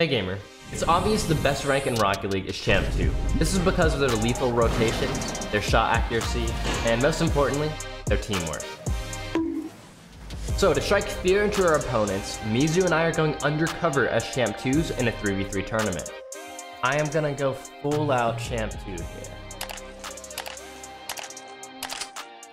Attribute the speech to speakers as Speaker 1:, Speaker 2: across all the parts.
Speaker 1: Hey gamer. It's obvious the best rank in Rocket League is Champ 2. This is because of their lethal rotation, their shot accuracy, and most importantly, their teamwork. So to strike fear into our opponents, Mizu and I are going undercover as Champ 2s in a 3v3 tournament. I am gonna go full out Champ 2 here.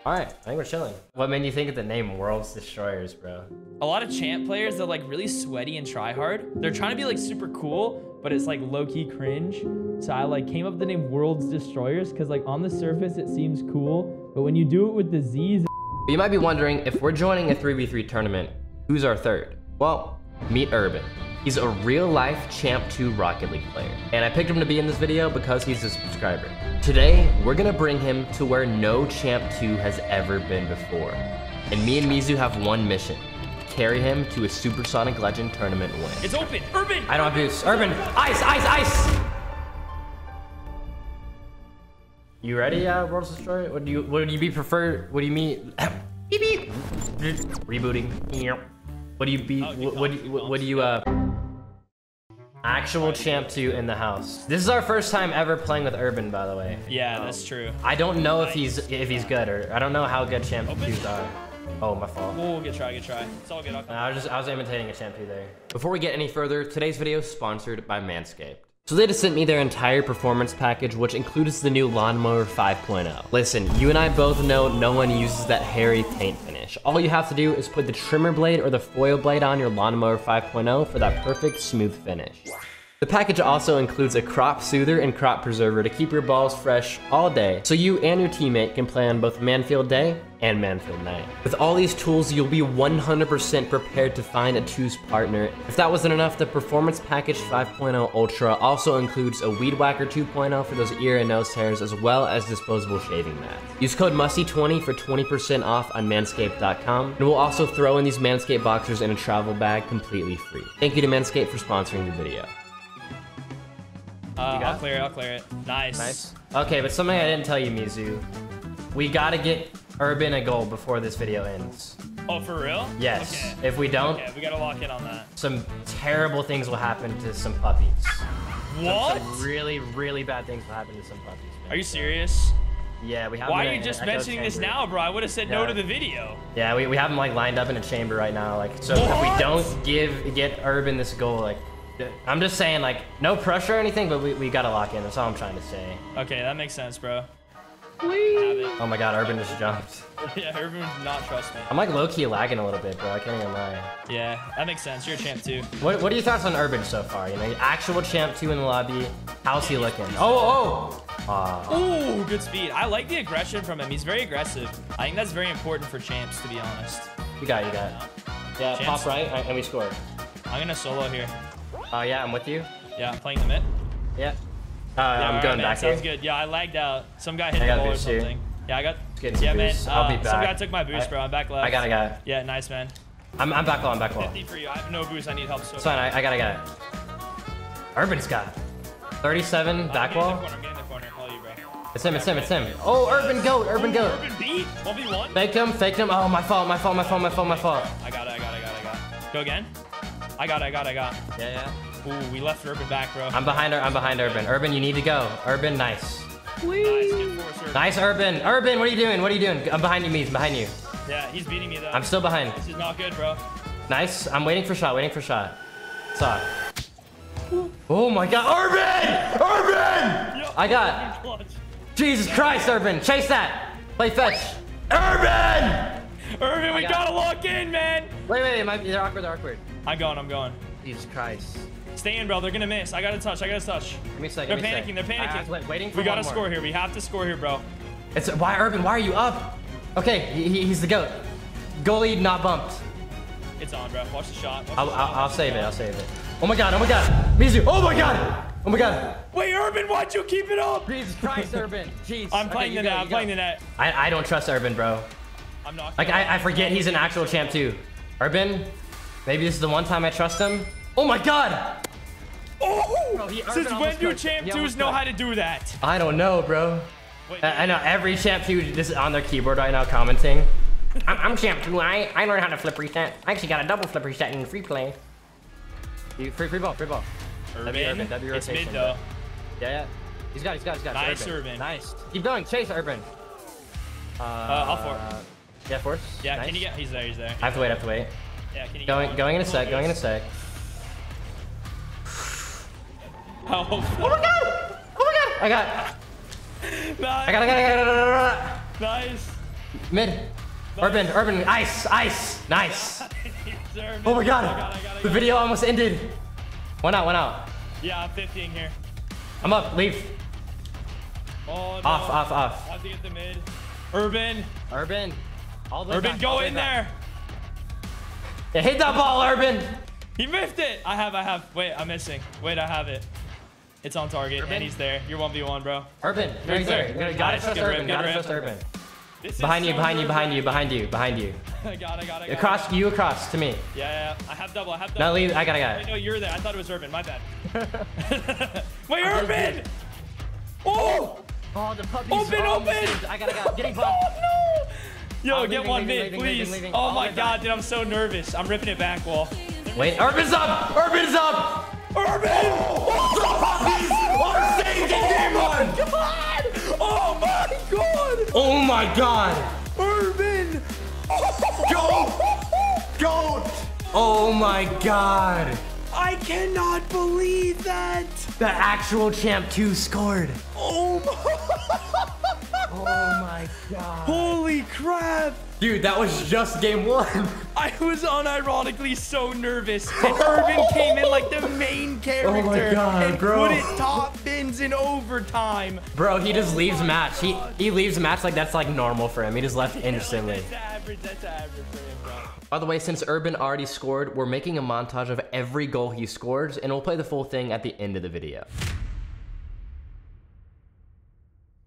Speaker 1: Alright, I think we're chilling. What made you think of the name World's Destroyers, bro?
Speaker 2: A lot of champ players, they're like really sweaty and try hard. They're trying to be like super cool, but it's like low-key cringe. So I like came up with the name World's Destroyers because like on the surface it seems cool, but when you do it with the Z's,
Speaker 1: you might be wondering, if we're joining a 3v3 tournament, who's our third? Well, meet Urban. He's a real-life Champ 2 Rocket League player, and I picked him to be in this video because he's a subscriber. Today, we're gonna bring him to where no Champ 2 has ever been before. And me and Mizu have one mission. Carry him to a Supersonic Legend tournament win.
Speaker 2: it's open. Urban.
Speaker 1: I don't have boost. Urban, ice, ice, ice! You ready, uh, World's Destroyer? Would you would you be prefer? Would you mean? beep beep. Rebooting. What do you be? What, what, do you- what do you uh? Actual champ two in the house. This is our first time ever playing with Urban, by the way.
Speaker 2: Yeah, that's true.
Speaker 1: I don't know if he's if he's good or I don't know how good champ
Speaker 2: Open.
Speaker 1: twos are. Oh, my fault.
Speaker 2: Oh, good try, good try. It's all good.
Speaker 1: I was just I was imitating a shampoo there. Before we get any further, today's video is sponsored by Manscaped. So they just sent me their entire performance package, which includes the new Lawnmower 5.0. Listen, you and I both know no one uses that hairy paint finish. All you have to do is put the trimmer blade or the foil blade on your Lawnmower 5.0 for that perfect smooth finish. The package also includes a crop soother and crop preserver to keep your balls fresh all day, so you and your teammate can play on both Manfield Day and Manfield Night. With all these tools, you'll be 100% prepared to find a choose partner. If that wasn't enough, the Performance Package 5.0 Ultra also includes a Weed Whacker 2.0 for those ear and nose hairs, as well as disposable shaving mats. Use code MUSTY20 for 20% off on manscaped.com, and we'll also throw in these Manscaped boxers in a travel bag completely free. Thank you to Manscaped for sponsoring the video.
Speaker 2: Uh,
Speaker 1: got
Speaker 2: I'll clear it. I'll clear it. Nice.
Speaker 1: Nice. Okay, but something I didn't tell you, Mizu. We gotta get Urban a goal before this video ends.
Speaker 2: Oh, for real?
Speaker 1: Yes.
Speaker 2: Okay.
Speaker 1: If we don't,
Speaker 2: Okay, we gotta lock in on that.
Speaker 1: some terrible things will happen to some puppies.
Speaker 2: What?
Speaker 1: Some really, really bad things will happen to some puppies. man.
Speaker 2: Are you serious?
Speaker 1: Yeah, we have.
Speaker 2: Why are you just mentioning this now, bro? I would have said no to the video.
Speaker 1: Yeah, we, we have them like lined up in a chamber right now. Like, so if we don't give get Urban this goal, like, I'm just saying, like, no pressure or anything, but we, we gotta lock in. That's all I'm trying to say.
Speaker 2: Okay, that makes sense, bro. Have
Speaker 1: Oh my God, Urban just jumped.
Speaker 2: yeah, everyone would not trust me.
Speaker 1: I'm like low key lagging a little bit, bro. I can't even lie.
Speaker 2: Yeah, that makes sense. You're a champ too.
Speaker 1: What, what are your thoughts on Urban so far? You know, actual champ two in the lobby. How's he looking? Oh, oh! Aw.
Speaker 2: Ooh, good speed. I like the aggression from him. He's very aggressive. I think that's very important for champs, to be honest.
Speaker 1: you got it, you got it. Yeah,
Speaker 2: Champs.
Speaker 1: pop right, and we score.
Speaker 2: I'm gonna solo here.
Speaker 1: Oh yeah, I'm with you.
Speaker 2: Yeah, I'm playing the mid.
Speaker 1: Yeah. Uh,
Speaker 2: Yeah,
Speaker 1: I'm
Speaker 2: alright,
Speaker 1: going
Speaker 2: man,
Speaker 1: back
Speaker 2: Sounds
Speaker 1: here.
Speaker 2: good. Yeah, I lagged out. Some guy hit
Speaker 1: I
Speaker 2: the wall or something. Yeah, I got.
Speaker 1: getting
Speaker 2: Yeah, man.
Speaker 1: boost. I'll be
Speaker 2: uh, Some guy
Speaker 1: back.
Speaker 2: took my boost,
Speaker 1: I-
Speaker 2: bro. I'm back left.
Speaker 1: I got it, got it.
Speaker 2: Yeah, nice, man.
Speaker 1: I'm, I'm back low, I'm back low.
Speaker 2: 50 for you. I have no boost. I need help so
Speaker 1: It's fine, I, I got it, got it. Urban's got it. 37 back
Speaker 2: I'm
Speaker 1: wall.
Speaker 2: getting the corner. I'm getting the corner. Call you, bro.
Speaker 1: It's him, it's him, it's him. Oh, Urban goat, Urban
Speaker 2: Ooh,
Speaker 1: goat.
Speaker 2: Urban beat. 1v1.
Speaker 1: Faked him, faked him. Oh, my fault, my fault, my fault, my fault, my fault.
Speaker 2: I got it. I got it. I got it. I got it. Go again. I got it. I got it. I got it.
Speaker 1: Yeah, yeah.
Speaker 2: Ooh, we left Urban back, bro.
Speaker 1: I'm behind her, I'm behind Urban. Urban, you need to go. Urban, nice.
Speaker 2: nice. Good force, Urban.
Speaker 1: Nice, Urban. Urban, what are you doing? What are you doing? I'm behind you, Mees, behind you.
Speaker 2: Yeah, he's beating me though.
Speaker 1: I'm still behind.
Speaker 2: This is not good, bro.
Speaker 1: Nice. I'm waiting for shot, waiting for shot. Saw. Oh my god, Urban! Urban!
Speaker 2: Yo,
Speaker 1: I got-
Speaker 2: clutch.
Speaker 1: Jesus Christ, Urban! Chase that! Play fetch! Urban!
Speaker 2: Urban, we
Speaker 1: got
Speaker 2: gotta lock in, man.
Speaker 1: Wait, wait, wait, they're awkward, they're awkward.
Speaker 2: I'm going. I'm going.
Speaker 1: Jesus Christ.
Speaker 2: Stay in, bro. They're gonna miss. I gotta touch. I gotta touch.
Speaker 1: Give me a sec,
Speaker 2: They're
Speaker 1: me a sec.
Speaker 2: panicking. They're
Speaker 1: I- I
Speaker 2: panicking.
Speaker 1: waiting for
Speaker 2: we gotta
Speaker 1: one more.
Speaker 2: score here. We have to score here, bro.
Speaker 1: It's why Urban? Why are you up? Okay, he, he- he's the goat. Goalie not bumped.
Speaker 2: It's on, bro. Watch the shot. Watch
Speaker 1: I'll,
Speaker 2: shot.
Speaker 1: I'll, I'll
Speaker 2: the
Speaker 1: save it. I'll save it. Oh my god! Oh my god! Mizu! Oh my god! Oh my god!
Speaker 2: Wait, Urban, why'd you keep it up?
Speaker 1: Jesus Christ, Urban! Jeez.
Speaker 2: I'm playing
Speaker 1: you
Speaker 2: the net. I'm playing the net.
Speaker 1: I, I don't trust Urban, bro.
Speaker 2: I'm not.
Speaker 1: Like I, I forget he's an actual champ too. Urban, maybe this is the one time I trust him. Oh my god!
Speaker 2: Oh!
Speaker 1: he-
Speaker 2: Since when do champ
Speaker 1: He
Speaker 2: twos know
Speaker 1: cooked.
Speaker 2: how to do that?
Speaker 1: I don't know, bro.
Speaker 2: Wait,
Speaker 1: I, I know every champ two this is on their keyboard right now commenting. I'm, I'm champ two. I I learned how to flip reset. I actually got a double flip reset in free play. You free free ball, free ball.
Speaker 2: Urban.
Speaker 1: be Urban, that'd
Speaker 2: it's
Speaker 1: rotation,
Speaker 2: mid though.
Speaker 1: Yeah, yeah. He's got, it, he's got, it, he's got. it.
Speaker 2: Nice, Urban.
Speaker 1: Nice. Keep going. Chase Urban. Uh,
Speaker 2: I'll force.
Speaker 1: Yeah, force.
Speaker 2: Yeah,
Speaker 1: nice.
Speaker 2: can you get? He's there. He's there.
Speaker 1: I have to wait. I have to wait.
Speaker 2: Yeah, can you
Speaker 1: Going, going in a sec. Going in a sec.
Speaker 2: Oh,
Speaker 1: Oh my god! Oh my god! I got.
Speaker 2: nice.
Speaker 1: I got. I got. I got. I got, I got.
Speaker 2: Nice.
Speaker 1: Mid. Urban. Urban. Ice. Ice. Nice. Oh my god!
Speaker 2: I got I got I
Speaker 1: the video almost ended. One out. One out.
Speaker 2: Yeah, I'm 50ing here.
Speaker 1: I'm up. Leave.
Speaker 2: Oh, no.
Speaker 1: Off. Off. Off.
Speaker 2: I have to get the mid. Urban.
Speaker 1: Urban. All the
Speaker 2: Urban,
Speaker 1: back,
Speaker 2: go
Speaker 1: all
Speaker 2: in
Speaker 1: back.
Speaker 2: there.
Speaker 1: Yeah, hit that ball, Urban.
Speaker 2: He missed it. I have, I have. Wait, I'm missing. Wait, I have it. It's on target,
Speaker 1: Urban?
Speaker 2: and he's there. You're 1v1, bro.
Speaker 1: Urban. No,
Speaker 2: Right there.
Speaker 1: there. You gotta, gotta
Speaker 2: Nice, good
Speaker 1: Urban. Gotta
Speaker 2: rip.
Speaker 1: Urban. Behind you.
Speaker 2: so
Speaker 1: Behind you. Behind you. Behind you. Behind you.
Speaker 2: I got it, I got it, I got
Speaker 1: Across.
Speaker 2: it.
Speaker 1: You across to me.
Speaker 2: Yeah, yeah. I have double, I have double.
Speaker 1: No, leave. I got. I got.
Speaker 2: Wait, no, you're there. I thought it was Urban. My bad. Wait, Urban! Oh!
Speaker 1: Oh, the puppies.
Speaker 2: Open,
Speaker 1: oh,
Speaker 2: open!
Speaker 1: I gotta go. Getting
Speaker 2: Oh,
Speaker 1: bumped.
Speaker 2: no! Yo,
Speaker 1: Oh,
Speaker 2: get
Speaker 1: leaving,
Speaker 2: one
Speaker 1: leaving,
Speaker 2: mid,
Speaker 1: leaving,
Speaker 2: please. Oh
Speaker 1: All
Speaker 2: my god,
Speaker 1: back.
Speaker 2: dude, I'm so nervous. I'm ripping it back, wall.
Speaker 1: Wait. Urban's up. Urban's up.
Speaker 2: Urban!
Speaker 1: Oh, stage in game one.
Speaker 2: God! Oh my god!
Speaker 1: Oh my god.
Speaker 2: Urban!
Speaker 1: Go. Go. Oh my god.
Speaker 2: I cannot believe that!
Speaker 1: The actual champ 2 scored.
Speaker 2: Oh my!
Speaker 1: Oh my god.
Speaker 2: Holy crap!
Speaker 1: Dude, that was just game one.
Speaker 2: I was unironically so nervous, and Urban came in like the main character
Speaker 1: Oh my God,
Speaker 2: and
Speaker 1: bro.
Speaker 2: put it top bins in overtime.
Speaker 1: Bro, he just oh leaves match. He he leaves match like that's like normal for him. He just left instantly.
Speaker 2: That's average. That's average for him, bro.
Speaker 1: By the way, since Urban already scored, we're making a montage of every goal he scored, and we'll play the full thing at the end of the video.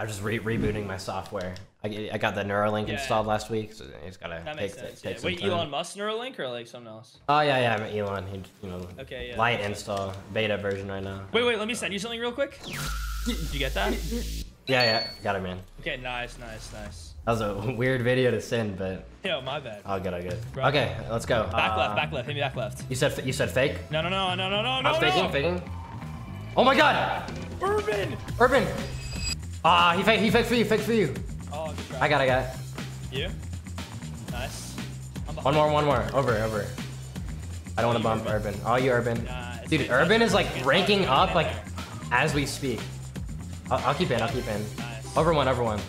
Speaker 1: I'm just re rebooting my software. I, I got the Neuralink
Speaker 2: Yeah.
Speaker 1: installed last week, so just gotta
Speaker 2: That
Speaker 1: take,
Speaker 2: sense.
Speaker 1: take
Speaker 2: Yeah. Wait,
Speaker 1: time.
Speaker 2: Elon Musk Neuralink or like something else?
Speaker 1: Oh yeah, yeah, I'm Elon. He, you know,
Speaker 2: Okay, yeah,
Speaker 1: light install, beta version right now.
Speaker 2: Wait, wait. Let me send you something real quick. Did you get that?
Speaker 1: Yeah, yeah, got it, man.
Speaker 2: Okay, nice, nice, nice.
Speaker 1: That was a weird video to send, but
Speaker 2: Yo, my bad.
Speaker 1: all good, all good.
Speaker 2: Bro.
Speaker 1: Okay, let's go.
Speaker 2: Back
Speaker 1: Uh,
Speaker 2: left, back left. Hit me back left.
Speaker 1: You said you said fake.
Speaker 2: No, no, no, no, no, no, no,
Speaker 1: I'm faking,
Speaker 2: no.
Speaker 1: faking. Oh my god!
Speaker 2: Urban.
Speaker 1: Urban! Ah, he faked, he faked for you, faked for you.
Speaker 2: Oh.
Speaker 1: I got, I got.
Speaker 2: You? Nice.
Speaker 1: One more, one more. Over, over. I don't want to bump
Speaker 2: Urban.
Speaker 1: All you, Urban.
Speaker 2: Nah,
Speaker 1: Dude, Urban is like ranking up like as we speak. I'll, I'll keep in, I'll keep in.
Speaker 2: Nice.
Speaker 1: Over one, over one.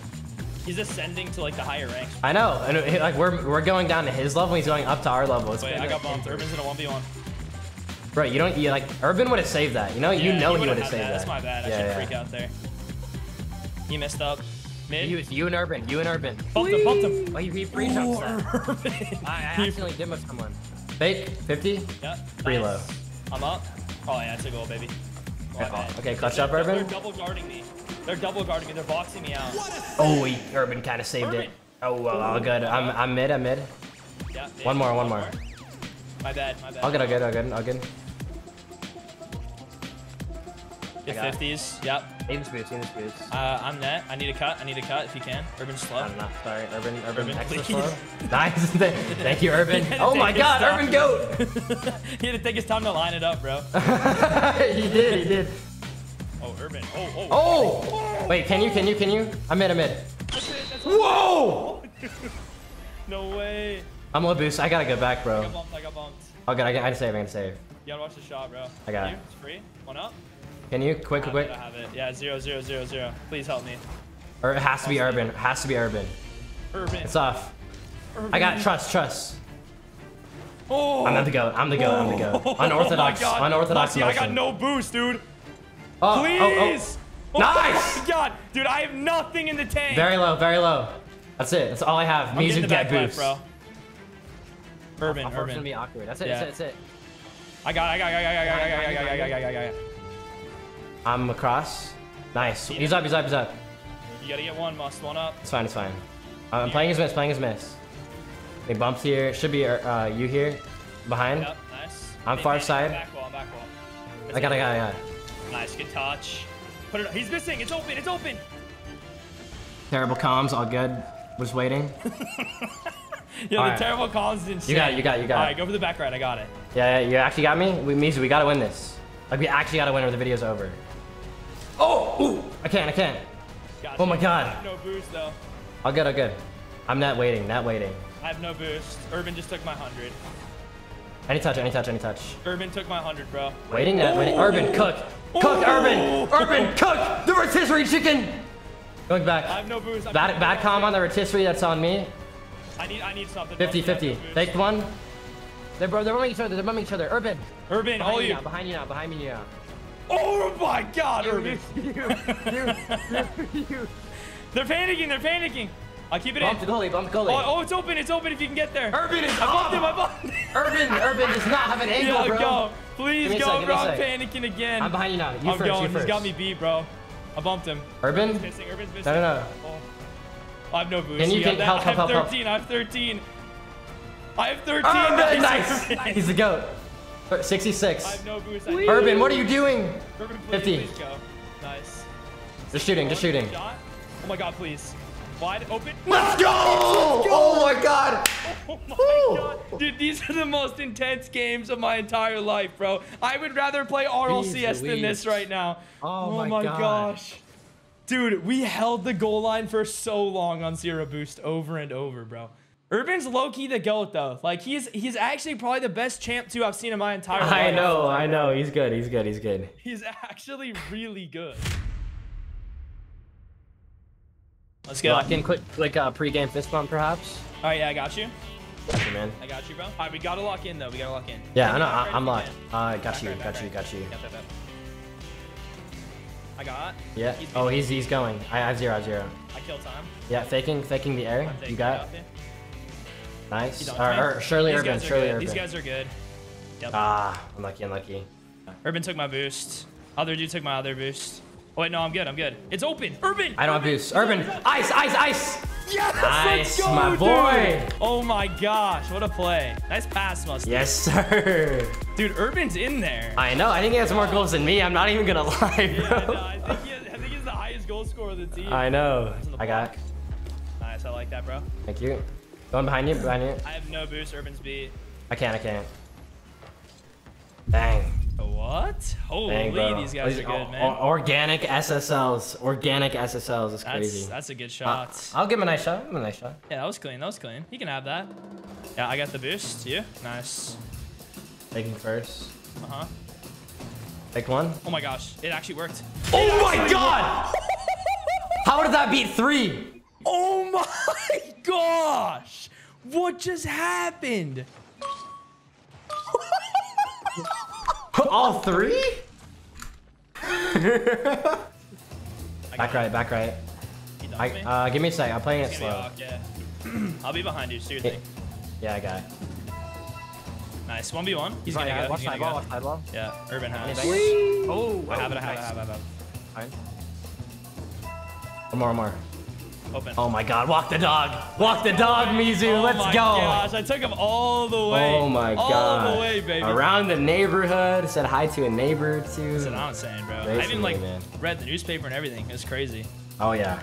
Speaker 2: He's ascending to like the higher ranks.
Speaker 1: I know, and it- like we're we're going down to his level, he's going up to our level. It's
Speaker 2: Wait, I got bumped. Urban's in a 1v1.
Speaker 1: Bro, you don't, you like, Urban would have saved that. You know, you know he would have saved that.
Speaker 2: That's my bad. I
Speaker 1: Yeah,
Speaker 2: shouldn't
Speaker 1: yeah.
Speaker 2: freak out there. He messed up. Mid.
Speaker 1: You, you and Urban, you and Urban.
Speaker 2: bumped him, bumped him.
Speaker 1: Oh, he, he free jumps that.
Speaker 2: Urban.
Speaker 1: I, I accidentally did with someone. Fake, 50.
Speaker 2: Yeah.
Speaker 1: Pretty
Speaker 2: nice.
Speaker 1: low.
Speaker 2: I'm up. Oh yeah, it's a goal, baby. My
Speaker 1: Okay, clutch up,
Speaker 2: They're-
Speaker 1: Urban.
Speaker 2: They're double guarding me. They're double guarding me. They're boxing me out.
Speaker 1: Oh, he, Urban kind of saved it. Oh, well, all good. I'm, I'm mid, I'm mid.
Speaker 2: Yeah.
Speaker 1: One more, one more.
Speaker 2: My bad. My bad.
Speaker 1: All good, all good, all good, all good. I
Speaker 2: 50s. Yep.
Speaker 1: Aiden boots, Aiden boots.
Speaker 2: Uh, I'm net. I need a cut. I need a cut if you can. Urban slow.
Speaker 1: I'm not sorry, Urban, Urban,
Speaker 2: Urban,
Speaker 1: extra slow. Nice, thank you, Urban. Oh my God. Urban Goat.
Speaker 2: he had to take his time to line it up, bro.
Speaker 1: he did, he did.
Speaker 2: Oh, Urban. Oh, oh.
Speaker 1: Oh! Wait, can you, can you, can you? I'm mid, I'm mid.
Speaker 2: That's it, that's.
Speaker 1: Whoa!
Speaker 2: No way.
Speaker 1: I'm low boost. I gotta go back, bro.
Speaker 2: I got bumped. I got bumped.
Speaker 1: Oh, good. I gotta save. I gotta save.
Speaker 2: You gotta watch the shot, bro.
Speaker 1: I got
Speaker 2: you?
Speaker 1: it.
Speaker 2: It's free. One up.
Speaker 1: Can you? Quick, quick, quick.
Speaker 2: I have it. Yeah, zero, zero, zero, zero. Please help me.
Speaker 1: Or it has to be urban. It has to be urban.
Speaker 2: Urban.
Speaker 1: It's off.
Speaker 2: Urban.
Speaker 1: I got trust, trust.
Speaker 2: Oh.
Speaker 1: I'm the goat. I'm the goat. I'm the goat.
Speaker 2: Oh
Speaker 1: Unorthodox.
Speaker 2: God.
Speaker 1: Unorthodox
Speaker 2: Lucky I got no boost, dude.
Speaker 1: Oh,
Speaker 2: Please.
Speaker 1: oh, oh.
Speaker 2: Oh my God, dude, I have nothing in the tank.
Speaker 1: Very low. Very low. That's it. That's all I have.
Speaker 2: I'm
Speaker 1: Means
Speaker 2: getting
Speaker 1: you
Speaker 2: the
Speaker 1: get
Speaker 2: back left,
Speaker 1: boost.
Speaker 2: bro. Urban, Urban.
Speaker 1: gonna be awkward. That's it.
Speaker 2: Yeah.
Speaker 1: That's it. That's it.
Speaker 2: I got, I got, I got, I got, I got, I got, I got, I got, I got, I got, I got.
Speaker 1: I'm across. Nice. He's up. He's up. He's up.
Speaker 2: You gotta get one, must one up.
Speaker 1: It's fine. It's fine. I'm playing his miss. Playing his miss. He bumps here. Should be uh, you here. Behind.
Speaker 2: Yep, nice.
Speaker 1: I'm
Speaker 2: Hey,
Speaker 1: far side.
Speaker 2: Back wall, back wall.
Speaker 1: I got. I got. I got.
Speaker 2: Nice, good touch. Put it. up. He's missing. It's open. It's open.
Speaker 1: Terrible comms. All good. Was waiting.
Speaker 2: Yeah,
Speaker 1: All
Speaker 2: the
Speaker 1: right.
Speaker 2: terrible comms insane.
Speaker 1: You got it, you got it, you got it.
Speaker 2: right, go for the back right. I got it.
Speaker 1: Yeah, yeah, you actually got me. We, Mizu, we gotta win this. Like we actually gotta win or the video's over. Oh, ooh, I can't, I can't.
Speaker 2: Gotcha.
Speaker 1: Oh my God.
Speaker 2: I have no boost though.
Speaker 1: All good, all good. I'm not waiting, not waiting.
Speaker 2: I have no boost. Urban just took my 100.
Speaker 1: Any touch, any touch, any touch.
Speaker 2: Urban took my 100, bro.
Speaker 1: Waiting, not waiting. Urban, cook. Cook, Urban. Urban, cook. The rotisserie chicken. Going back.
Speaker 2: I have no boost. I'm
Speaker 1: Bad, bad com on the rotisserie, that's on me.
Speaker 2: I need, I need something.
Speaker 1: 50,
Speaker 2: bro. I have
Speaker 1: 50.
Speaker 2: no boost.
Speaker 1: One. They're, bro, they're bumming each other, they're bumming each other. Urban.
Speaker 2: Urban,
Speaker 1: Behind
Speaker 2: all
Speaker 1: you
Speaker 2: you.
Speaker 1: now, behind you now, behind me now.
Speaker 2: Oh my God, Urban.
Speaker 1: you, you.
Speaker 2: They're panicking. They're panicking. I'll keep it in!
Speaker 1: Bump the
Speaker 2: in.
Speaker 1: goalie, bump the goalie.
Speaker 2: Oh, oh, it's open. It's open if you can get there.
Speaker 1: Urban is
Speaker 2: I bumped him. I bumped him.
Speaker 1: Urban, Urban does not have an angle,
Speaker 2: Yo,
Speaker 1: bro.
Speaker 2: go. Please
Speaker 1: Give me a
Speaker 2: go,
Speaker 1: sec, give
Speaker 2: bro.
Speaker 1: me a
Speaker 2: I'm panicking again.
Speaker 1: I'm behind you now. You
Speaker 2: I'm
Speaker 1: first,
Speaker 2: going.
Speaker 1: you
Speaker 2: He's
Speaker 1: first.
Speaker 2: got me beat, bro. I bumped him.
Speaker 1: Urban?
Speaker 2: Missing. Urban's missing.
Speaker 1: No, no, no.
Speaker 2: Oh. I have no boost.
Speaker 1: Can you
Speaker 2: got
Speaker 1: get-
Speaker 2: that.
Speaker 1: help,
Speaker 2: I have
Speaker 1: help, help, help.
Speaker 2: 13. I have 13. I have 13.
Speaker 1: Urban,
Speaker 2: nice.
Speaker 1: nice. He's the goat.
Speaker 2: I
Speaker 1: 66.
Speaker 2: have no boost.
Speaker 1: Urban, what are you doing?
Speaker 2: Urban, please,
Speaker 1: 50.
Speaker 2: please go. Nice.
Speaker 1: Just shooting, just shooting.
Speaker 2: Oh my god, please. Wide open.
Speaker 1: Let's go! Oh my god!
Speaker 2: Oh my
Speaker 1: Woo!
Speaker 2: god. Dude, these are the most intense games of my entire life, bro. I would rather play RLCS than this right now.
Speaker 1: Oh, oh my God.
Speaker 2: gosh. Dude, we held the goal line for so long on zero boost over and over, bro. Urban's low-key the GOAT, though. Like, he's he's actually probably the best champ too I've seen in my entire life.
Speaker 1: I know, I know. He's good, he's good, he's good.
Speaker 2: He's actually really good. Let's go.
Speaker 1: Lock in quick, like uh, pre-game fist bump, perhaps.
Speaker 2: All right, yeah, I got you.
Speaker 1: Got you, man.
Speaker 2: I got you, bro. All right, we gotta lock in though. We gotta lock in.
Speaker 1: Yeah, I know. I,
Speaker 2: right
Speaker 1: I'm locked.
Speaker 2: you.
Speaker 1: Uh, got
Speaker 2: Back
Speaker 1: you,
Speaker 2: right, back
Speaker 1: got you,
Speaker 2: right.
Speaker 1: got you.
Speaker 2: Yep, yep, yep. I got.
Speaker 1: Yeah.
Speaker 2: He's
Speaker 1: Oh, he's he's going. I I have zero, I have zero.
Speaker 2: I kill time.
Speaker 1: Yeah, faking, faking the air.
Speaker 2: I'm
Speaker 1: You got
Speaker 2: off you.
Speaker 1: Nice. Or, or Shirley
Speaker 2: These
Speaker 1: Urban, Shirley
Speaker 2: good.
Speaker 1: Urban.
Speaker 2: These guys are good. Yep.
Speaker 1: Ah, unlucky, unlucky.
Speaker 2: Urban took my boost. Other dude took my other boost. Oh wait, no, I'm good. I'm good. It's open. Urban.
Speaker 1: I don't have
Speaker 2: Urban.
Speaker 1: boost. Urban, ice, ice, ice.
Speaker 2: Yes,
Speaker 1: Nice,
Speaker 2: go,
Speaker 1: my
Speaker 2: dude.
Speaker 1: boy.
Speaker 2: Oh my gosh, what a play. Nice pass, Mustard.
Speaker 1: Yes, sir.
Speaker 2: Dude, Urban's in there.
Speaker 1: I know. I think he has more goals than me. I'm not even gonna lie,
Speaker 2: yeah, no,
Speaker 1: bro.
Speaker 2: I think, he has, I think he's the highest goal scorer of the team.
Speaker 1: I know. I got.
Speaker 2: Nice, I like that, bro.
Speaker 1: Thank you. Going behind you, behind you.
Speaker 2: I have no boost. Urban's beat.
Speaker 1: I can't, I can't. Dang.
Speaker 2: What? Holy,
Speaker 1: Dang, bro.
Speaker 2: these guys are good, man.
Speaker 1: organic SSLs. Organic SSLs is crazy.
Speaker 2: that's a good
Speaker 1: Uh,
Speaker 2: shot.
Speaker 1: I'll give him a nice shot. Give him a nice shot.
Speaker 2: yeah, that was clean. That was clean. You can have that. Yeah, I got the boost. You? Nice.
Speaker 1: Taking first.
Speaker 2: Uh huh.
Speaker 1: Take one.
Speaker 2: Oh my gosh, it actually worked.
Speaker 1: Oh my god! How did that beat three?
Speaker 2: Oh my gosh! What just happened?
Speaker 1: All three? Back right, back right.
Speaker 2: it. You dunked
Speaker 1: I, uh, give me a sec. I'm playing it
Speaker 2: It's gonna be
Speaker 1: slow.
Speaker 2: off, yeah. I'll be behind you. Seriously.
Speaker 1: Yeah,
Speaker 2: thing.
Speaker 1: yeah I got it.
Speaker 2: Nice. 1v1. He's
Speaker 1: Right,
Speaker 2: gonna go.
Speaker 1: watch
Speaker 2: He's gonna
Speaker 1: ball,
Speaker 2: go.
Speaker 1: watch side.
Speaker 2: Yeah, Urban has.
Speaker 1: Anything?
Speaker 2: Oh, I have it. I have it. I have it. I have it.
Speaker 1: Fine. One more, one more.
Speaker 2: Open.
Speaker 1: Oh my god, walk the dog. Walk the dog, Mizu.
Speaker 2: Oh
Speaker 1: Let's go.
Speaker 2: Oh my
Speaker 1: go.
Speaker 2: gosh, I took him all the way.
Speaker 1: Oh my
Speaker 2: all
Speaker 1: god.
Speaker 2: All the way, baby.
Speaker 1: Around the neighborhood. Said hi to a neighbor or two.
Speaker 2: That's what I'm saying, bro. I
Speaker 1: Basically,
Speaker 2: even like
Speaker 1: man.
Speaker 2: read the newspaper and everything. It's crazy.
Speaker 1: Oh yeah.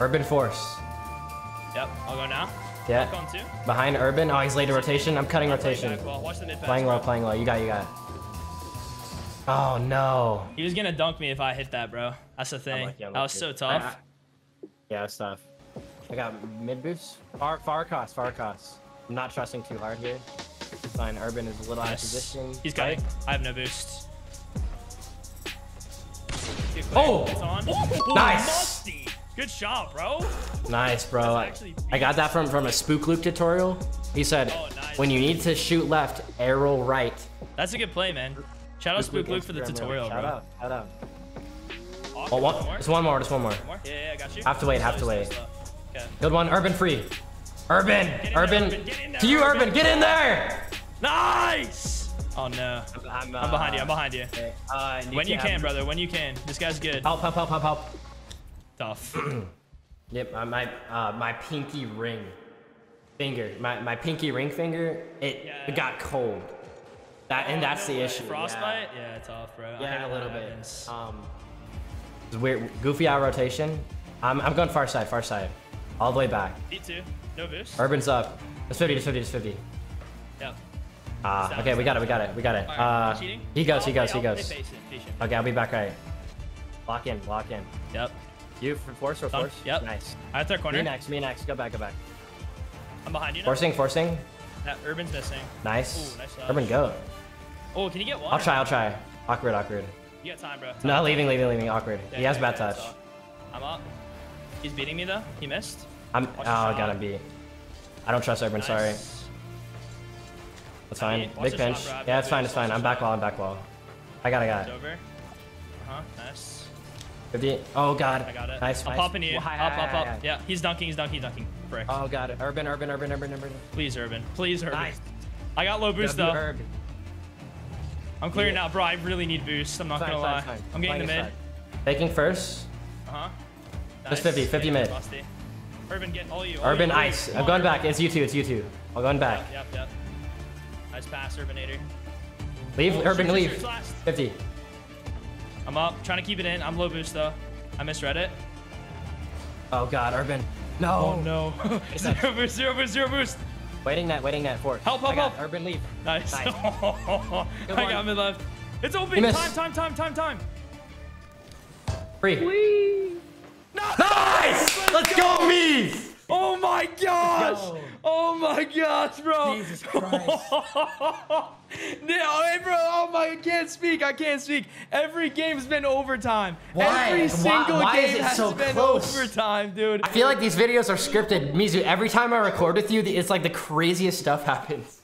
Speaker 1: Urban Force.
Speaker 2: Yep, I'll go now.
Speaker 1: Yeah.
Speaker 2: Two.
Speaker 1: Behind Urban. Oh, he's late to rotation. I'm cutting
Speaker 2: Playing
Speaker 1: rotation.
Speaker 2: back well. Watch the mid.
Speaker 1: Playing well,
Speaker 2: bro.
Speaker 1: playing well. You got, you got. Oh no.
Speaker 2: He was gonna dunk me if I hit that, bro. That's the thing. That was so tough.
Speaker 1: I- I- yeah, it's tough. I got mid boost. Far, far across, far cost. I'm not trusting too hard here. Fine, Urban is a little out of position.
Speaker 2: He's got I have no boost.
Speaker 1: Oh!
Speaker 2: It's on.
Speaker 1: Nice.
Speaker 2: Musty. Good shot, bro.
Speaker 1: Nice, bro. I, I got that from from a Spook Luke tutorial. He said,
Speaker 2: Oh, nice.
Speaker 1: when you need to shoot left, arrow right.
Speaker 2: That's a good play, man. Shout out Spook Luke for the tutorial,
Speaker 1: Shout
Speaker 2: bro.
Speaker 1: out, shout out.
Speaker 2: Oh,
Speaker 1: Oh, one,
Speaker 2: one more?
Speaker 1: just one more, just one more.
Speaker 2: One more? Yeah, yeah, I got you.
Speaker 1: Have to wait, have to wait.
Speaker 2: slow, slow. Okay.
Speaker 1: Good one, Urban free. Urban,
Speaker 2: there,
Speaker 1: Urban.
Speaker 2: Urban, there,
Speaker 1: To you,
Speaker 2: Urban.
Speaker 1: Urban, get in there.
Speaker 2: Nice! Oh no.
Speaker 1: I'm,
Speaker 2: I'm behind you, I'm behind you.
Speaker 1: Uh,
Speaker 2: When you can, brother, when you can. This guy's good.
Speaker 1: Help, help, help, help, help.
Speaker 2: Tough.
Speaker 1: Yep, uh, my uh, my pinky ring finger, my, my pinky ring finger, it,
Speaker 2: Yeah.
Speaker 1: it got cold. That and that's the issue.
Speaker 2: Frostbite? Yeah, tough, bro. I
Speaker 1: Yeah, yeah a little bit. Um, it's weird, goofy out rotation. I'm I'm going far side, far side, all the way back.
Speaker 2: Me too. No boost.
Speaker 1: Urban's up. It's 50, it's 50, it's 50.
Speaker 2: Yeah.
Speaker 1: Ah,
Speaker 2: down,
Speaker 1: okay, we got it, we got it, we got it. Uh, he goes, he goes, he goes.
Speaker 2: play patient, patient.
Speaker 1: Okay, I'll be back right. Lock in, lock in.
Speaker 2: Yep.
Speaker 1: You for force or force?
Speaker 2: Yep.
Speaker 1: Nice.
Speaker 2: I have their corner.
Speaker 1: Me next, me next. Go back, go back.
Speaker 2: I'm behind you now.
Speaker 1: Forcing, forcing.
Speaker 2: That Urban's missing.
Speaker 1: Nice.
Speaker 2: Ooh, nice.
Speaker 1: Urban, go.
Speaker 2: Oh, can you get one?
Speaker 1: I'll try, I'll try. Awkward, awkward.
Speaker 2: You got time, bro.
Speaker 1: No,
Speaker 2: Time.
Speaker 1: leaving, leaving, leaving. Awkward.
Speaker 2: Yeah,
Speaker 1: He has
Speaker 2: yeah,
Speaker 1: bad
Speaker 2: yeah,
Speaker 1: touch.
Speaker 2: so- I'm up. He's beating me though. He missed.
Speaker 1: I'm.
Speaker 2: Watch
Speaker 1: Oh, gotta beat. I don't trust Urban. Sorry.
Speaker 2: Nice.
Speaker 1: That's
Speaker 2: I
Speaker 1: fine. Big
Speaker 2: the shot,
Speaker 1: pinch. Yeah, it's fine. It's fine. I'm back wall. I'm back wall. I got. I got
Speaker 2: over. Uh-huh. Nice.
Speaker 1: 50. Oh god.
Speaker 2: I got it.
Speaker 1: Nice.
Speaker 2: I'm
Speaker 1: nice.
Speaker 2: popping you.
Speaker 1: Hi,
Speaker 2: up, up, up. Yeah, he's dunking. He's dunking. He's dunking. Frick.
Speaker 1: Oh god. Urban, urban, urban, urban, urban.
Speaker 2: Please, Urban. Please, Urban.
Speaker 1: Nice.
Speaker 2: I got low boost
Speaker 1: W
Speaker 2: though. I'm clearing
Speaker 1: Yeah.
Speaker 2: now, bro. I really need boost. I'm not
Speaker 1: Fine,
Speaker 2: gonna
Speaker 1: fine,
Speaker 2: lie.
Speaker 1: fine.
Speaker 2: I'm getting the mid.
Speaker 1: Taking first.
Speaker 2: Uh huh.
Speaker 1: Just 50, 50 mid.
Speaker 2: Urban, get all you. all
Speaker 1: Urban
Speaker 2: you,
Speaker 1: ice. I'm going back. It's you two. It's you two. I'm going back.
Speaker 2: Yep, yep, yep. Nice pass, Urbanator.
Speaker 1: Leave.
Speaker 2: Oh,
Speaker 1: Urban,
Speaker 2: shoot,
Speaker 1: leave.
Speaker 2: shoot, last.
Speaker 1: 50.
Speaker 2: I'm up, trying to keep it in. I'm low boost though. I misread it.
Speaker 1: Oh god. Urban. No.
Speaker 2: Oh no. zero boost, zero boost, zero boost.
Speaker 1: Waiting net. Waiting net. Four.
Speaker 2: Help, help,
Speaker 1: I got
Speaker 2: help.
Speaker 1: Urban, leave.
Speaker 2: Nice.
Speaker 1: Nice.
Speaker 2: I got
Speaker 1: one.
Speaker 2: mid left. It's open. Time, time, time, time, time.
Speaker 1: Free.
Speaker 2: No!
Speaker 1: Nice. Let's go, me.
Speaker 2: Oh my gosh!
Speaker 1: go.
Speaker 2: Oh my gosh, bro!
Speaker 1: Jesus Christ.
Speaker 2: no, hey, bro! Oh my! I can't speak. I can't speak. Every game's been overtime.
Speaker 1: Why?
Speaker 2: Every
Speaker 1: Why-
Speaker 2: single
Speaker 1: why is
Speaker 2: game
Speaker 1: it
Speaker 2: has
Speaker 1: so
Speaker 2: been
Speaker 1: close?
Speaker 2: overtime, dude.
Speaker 1: I feel like these videos are scripted. Mizu, every time I record with you, it's like the craziest stuff happens.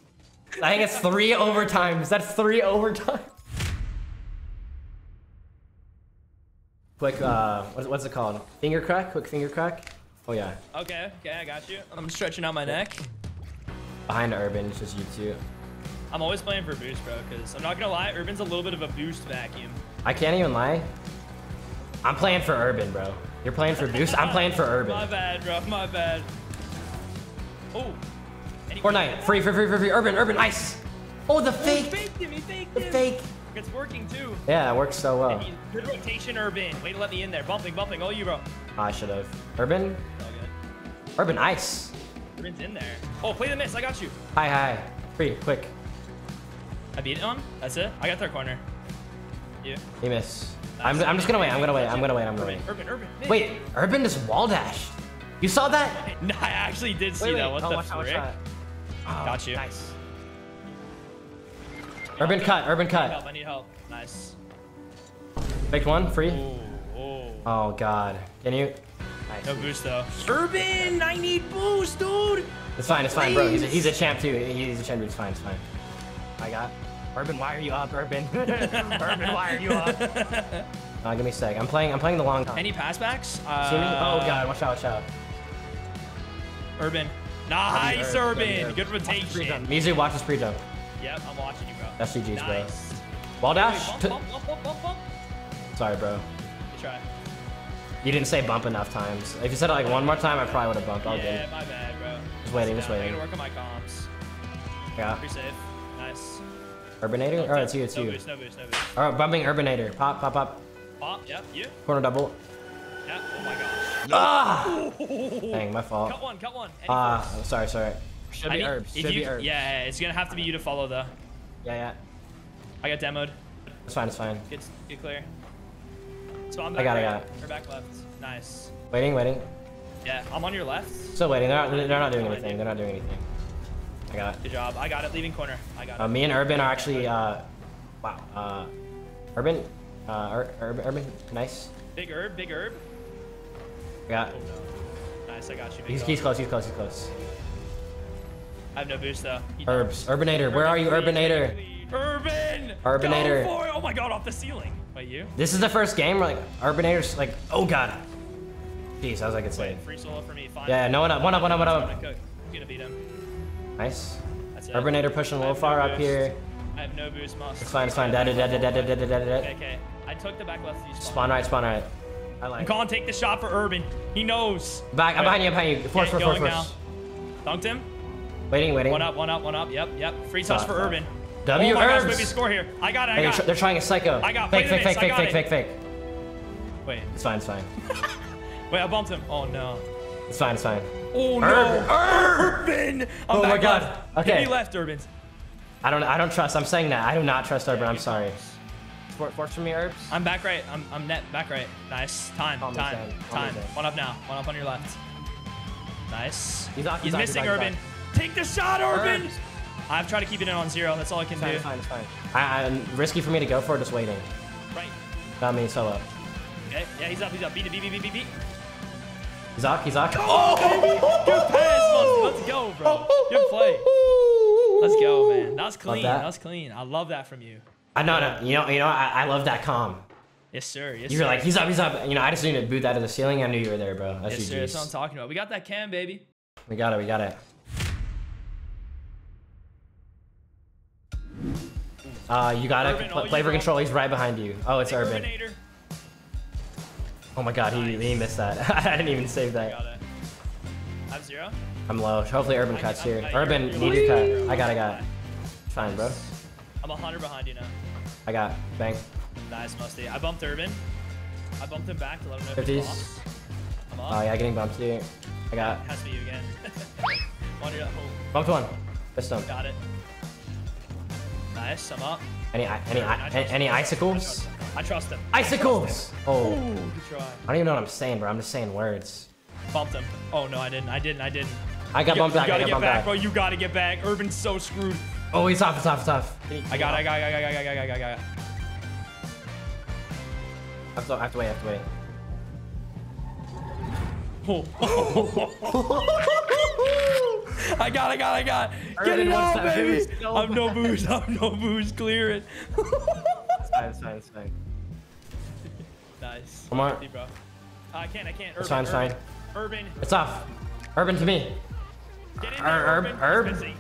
Speaker 1: I think it's three overtimes. That's three overtimes. Quick, uh, what's, what's it called? Finger crack? Quick finger crack? Oh yeah.
Speaker 2: Okay, okay, I got you. I'm stretching out my neck.
Speaker 1: Behind Urban, it's just you two.
Speaker 2: I'm always playing for boost, bro, because I'm not gonna lie, Urban's a little bit of a boost vacuum.
Speaker 1: I can't even lie. I'm playing for Urban, bro. You're playing for Boost. I'm playing for Urban.
Speaker 2: My bad, bro. My bad. Oh.
Speaker 1: Fortnite, free, free, free, free, free. Urban, Urban, nice. Oh, the
Speaker 2: Oh, he
Speaker 1: fake.
Speaker 2: faked him. He faked
Speaker 1: The
Speaker 2: him.
Speaker 1: fake.
Speaker 2: It's working too.
Speaker 1: Yeah, it works so well.
Speaker 2: Good rotation, Urban. Way to let me in there. Bumping, bumping. All you, bro.
Speaker 1: I should have. Urban. Urban, ice.
Speaker 2: Urban's in there. Oh, play the miss. I got you.
Speaker 1: Hi, hi. Free, quick.
Speaker 2: I beat it on. That's it. I got third corner. You.
Speaker 1: He missed. I'm, I'm just gonna wait. I'm gonna wait. I'm gonna wait. I'm gonna wait.
Speaker 2: Urban, Urban.
Speaker 1: Wait, Urban just wall dashed. You saw that?
Speaker 2: No, I actually did see that. What
Speaker 1: oh,
Speaker 2: the
Speaker 1: watch out, watch
Speaker 2: frick?
Speaker 1: Oh,
Speaker 2: Got you.
Speaker 1: Nice. Urban cut. Urban
Speaker 2: I need help.
Speaker 1: cut.
Speaker 2: I need help. Nice.
Speaker 1: Faked one. Free.
Speaker 2: Oh, oh.
Speaker 1: Oh God. Can you? Nice.
Speaker 2: No boost though. Urban, I need boost, dude.
Speaker 1: It's fine. It's fine, bro. He's a, he's a champ too. He's a champ. It's fine. It's fine. I got. Urban, why are you up, Urban? Urban, why are you up? Uh, give me a sec. I'm playing. I'm playing the long time.
Speaker 2: Any passbacks? Uh,
Speaker 1: See me? Oh God. Watch out. Watch out.
Speaker 2: Urban. Nice,
Speaker 1: Urban,
Speaker 2: Urban.
Speaker 1: Urban.
Speaker 2: Good
Speaker 1: Watch the pre-jump.
Speaker 2: rotation.
Speaker 1: Mizu, watch this pre-jump.
Speaker 2: Yep, I'm watching you, bro.
Speaker 1: That's GG's, bro.
Speaker 2: nice.
Speaker 1: Wall dash.
Speaker 2: bump,
Speaker 1: T-
Speaker 2: bump, bump, bump, bump, bump.
Speaker 1: Sorry, bro.
Speaker 2: Good try.
Speaker 1: You didn't say bump enough times. If you said it like one more time, I probably would have bumped. All
Speaker 2: yeah,
Speaker 1: good.
Speaker 2: my bad, bro.
Speaker 1: Just waiting, just
Speaker 2: Yeah, I
Speaker 1: waiting.
Speaker 2: gotta work on my comms.
Speaker 1: Yeah.
Speaker 2: Pretty safe. Nice.
Speaker 1: Urbanator? Alright, it's you, it's
Speaker 2: no
Speaker 1: you.
Speaker 2: Boost, no boost, no boost.
Speaker 1: Alright, bumping Urbanator. Pop, pop, pop.
Speaker 2: Pop, yep, you.
Speaker 1: Corner double.
Speaker 2: Yeah, oh my gosh.
Speaker 1: Ah! Dang, my fault.
Speaker 2: Cut one, cut one. Any
Speaker 1: Ah,
Speaker 2: force.
Speaker 1: sorry, sorry. Should
Speaker 2: I
Speaker 1: be
Speaker 2: need-
Speaker 1: herbs. Should
Speaker 2: you-
Speaker 1: be herbs.
Speaker 2: Yeah, yeah, it's gonna have to be you to follow though.
Speaker 1: Yeah, yeah.
Speaker 2: I got demoed.
Speaker 1: It's fine, it's fine.
Speaker 2: Get, get clear.
Speaker 1: I
Speaker 2: back
Speaker 1: got it,
Speaker 2: right,
Speaker 1: got it.
Speaker 2: Or back left. Nice.
Speaker 1: Waiting, waiting.
Speaker 2: Yeah, I'm on your left.
Speaker 1: Still waiting. They're not, they're not doing anything. They're not doing anything. I got it.
Speaker 2: Good job. I got it. Leaving corner. I got it.
Speaker 1: Uh, me and Urban are actually, uh, wow. Uh, Urban, uh, Ur- Urban, Urban, nice.
Speaker 2: Big herb, big herb.
Speaker 1: Yeah.
Speaker 2: Oh no. Nice, I got you. Big
Speaker 1: He's, he's close, he's close, he's close.
Speaker 2: I have no boost though. You
Speaker 1: Herbs. Urbanator, where are you, Urbanator?
Speaker 2: Urban!
Speaker 1: Urbanator.
Speaker 2: It! Oh my god, off the ceiling. Wait, you?
Speaker 1: This is the first game where, like, Urbanator's like, oh god. Jeez, that was like insane.
Speaker 2: Wait, free solo for me. Fine.
Speaker 1: Yeah, no one up, one up, one up, one up.
Speaker 2: gonna gonna beat him.
Speaker 1: Nice.
Speaker 2: That's it.
Speaker 1: Urbanator pushing a
Speaker 2: I
Speaker 1: little far
Speaker 2: no
Speaker 1: up here.
Speaker 2: I have no boost, must.
Speaker 1: It's fine, it's fine. Dead, dead, dead, dead, dead, dead, dead, dead,
Speaker 2: Okay, okay. I took the back left. You spawn.
Speaker 1: Spawn right, spawn right. I like.
Speaker 2: calling take the shot for Urban. He knows.
Speaker 1: Back, I'm behind you, I'm behind you. Force,
Speaker 2: Okay,
Speaker 1: force, force, force.
Speaker 2: Dunked him.
Speaker 1: Waiting, waiting.
Speaker 2: One up, one up, one up. Yep, yep. Free touch for. Urban.
Speaker 1: W
Speaker 2: oh my gosh,
Speaker 1: herbs.
Speaker 2: score here. I got it. I
Speaker 1: Hey, they're,
Speaker 2: got it.
Speaker 1: they're trying a psycho.
Speaker 2: I got-
Speaker 1: fake, fake, fake, fake, fake, fake, fake.
Speaker 2: Wait,
Speaker 1: It's fine, it's fine.
Speaker 2: wait, I bumped him. Oh no.
Speaker 1: It's fine, it's fine.
Speaker 2: Oh no. Urban. I'm
Speaker 1: Oh my God.
Speaker 2: left.
Speaker 1: Okay.
Speaker 2: Give me left, Urban.
Speaker 1: I don't. I don't trust. I'm saying that. I do not trust Urban. I'm sorry. For, force for me, Herbs.
Speaker 2: I'm back right. I'm, I'm net back right. Nice. Time.
Speaker 1: Calm
Speaker 2: time.
Speaker 1: down,
Speaker 2: Time.
Speaker 1: down.
Speaker 2: One up now. One up on your left. Nice.
Speaker 1: He's off, he's off, he's
Speaker 2: missing
Speaker 1: off, he's
Speaker 2: Urban. Take the shot, Urban.
Speaker 1: Herbs.
Speaker 2: I've tried to keep it in on zero. That's all I can
Speaker 1: It's fine.
Speaker 2: do.
Speaker 1: It's fine. It's fine. I, I'm risky for me to go for. Just waiting.
Speaker 2: Right.
Speaker 1: Not me solo.
Speaker 2: Okay. Yeah, he's up. He's up. Beat it. Beat, beat, beat, beat, beat.
Speaker 1: He's off. He's off.
Speaker 2: Oh, Good pass, Let's go, bro. Good play. Let's go, man. That was clean.
Speaker 1: that.
Speaker 2: That was clean. I love that from you.
Speaker 1: I know. No, you know. You know. I, I love that calm.
Speaker 2: Yes, sir. Yes,
Speaker 1: You were
Speaker 2: sir.
Speaker 1: like, he's up. He's up. You know. I just needed to boot that to the ceiling. I knew you were there, bro. That's
Speaker 2: Yes, sir. That's what I'm talking about. We got that cam, baby.
Speaker 1: We got it. We got it. Uh, you got
Speaker 2: Urban,
Speaker 1: it.
Speaker 2: all
Speaker 1: Play, play
Speaker 2: you,
Speaker 1: for control. He's right behind you. Oh, it's Urban.
Speaker 2: Urbanator.
Speaker 1: Oh my God, he,
Speaker 2: Nice.
Speaker 1: he missed that. I didn't even save that.
Speaker 2: I have zero.
Speaker 1: I'm low. Hopefully Urban
Speaker 2: I-
Speaker 1: cuts
Speaker 2: I-
Speaker 1: here.
Speaker 2: I- you're-
Speaker 1: Urban,
Speaker 2: you're
Speaker 1: need your cut. I got, I got. Fine, bro.
Speaker 2: I'm a hundred behind you now.
Speaker 1: I got. Bang.
Speaker 2: Nice, Musty. I bumped Urban. I bumped him back to let him know if he's
Speaker 1: 50s.
Speaker 2: lost. I'm up.
Speaker 1: Oh yeah, getting bumped here. I got.
Speaker 2: Has to be you again. One your oh,
Speaker 1: Bumped one. Missed him.
Speaker 2: got it. Nice, I'm up.
Speaker 1: Any, any, any, any icicles?
Speaker 2: I trust him.
Speaker 1: Icicles! Oh.
Speaker 2: Ooh.
Speaker 1: I don't even know what I'm saying, bro. I'm just saying words.
Speaker 2: Bumped him. Oh no, I didn't. I didn't. I didn't.
Speaker 1: I got
Speaker 2: You,
Speaker 1: bumped
Speaker 2: you
Speaker 1: back. I
Speaker 2: gotta get back,
Speaker 1: back.
Speaker 2: bro. You gotta get back. Urban's so screwed.
Speaker 1: Oh, he's off. It's off. It's off.
Speaker 2: I got it. I got it. I got it. I got it. I got it. I got it.
Speaker 1: I have to, I have to wait. I have to wait. Oh.
Speaker 2: I got, I got, I got. Get it out, baby.
Speaker 1: No.
Speaker 2: I'm no boost. I'm no boost. Clear it.
Speaker 1: It's fine. It's fine. Fine.
Speaker 2: nice.
Speaker 1: Come on.
Speaker 2: Bro. Ah, I can't. I can't. Urban,
Speaker 1: It's fine. It's
Speaker 2: Urban,
Speaker 1: fine.
Speaker 2: Urban,
Speaker 1: It's off. Urban to me.
Speaker 2: get in there,
Speaker 1: Herb,
Speaker 2: Urban.
Speaker 1: Herb.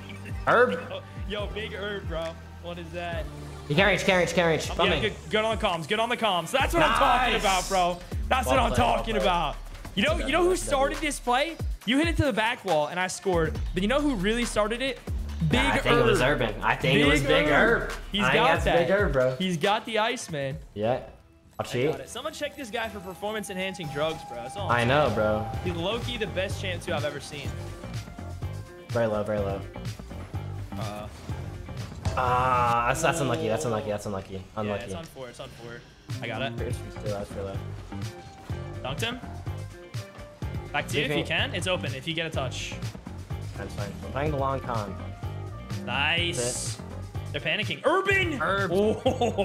Speaker 1: Herb.
Speaker 2: Oh, yo, big herb, bro. What is that?
Speaker 1: You reach. Can't reach. Can't.
Speaker 2: Yeah, good, good on the comms. Good on the comms. That's what I'm talking about, bro. That's
Speaker 1: Well
Speaker 2: what I'm
Speaker 1: well
Speaker 2: talking
Speaker 1: played.
Speaker 2: about. You know, you know who started this play? You hit it to the back wall and I scored. But you know who really started it? Big
Speaker 1: I think it was Urban. I think it was Big Herb.
Speaker 2: He's
Speaker 1: I
Speaker 2: got that.
Speaker 1: Big Herb, bro.
Speaker 2: He's got the ice, man.
Speaker 1: Yeah. I'll
Speaker 2: I
Speaker 1: cheat.
Speaker 2: got it. Someone check this guy for performance enhancing drugs, bro. That's all.
Speaker 1: I
Speaker 2: I'm
Speaker 1: know, bro.
Speaker 2: He's low key the best champ two I've ever seen.
Speaker 1: Very low. Very low.
Speaker 2: Uh,
Speaker 1: Ah, that's, that's unlucky. That's unlucky. That's unlucky.
Speaker 2: yeah,
Speaker 1: Unlucky.
Speaker 2: it's on four. It's on four. I got it.
Speaker 1: It's too low, it's too low.
Speaker 2: Dunked him. Back to you if you can. It's open if you get a touch.
Speaker 1: That's fine. I'm playing the long con.
Speaker 2: Nice. They're panicking. Urban!
Speaker 1: Herb.
Speaker 2: Oh,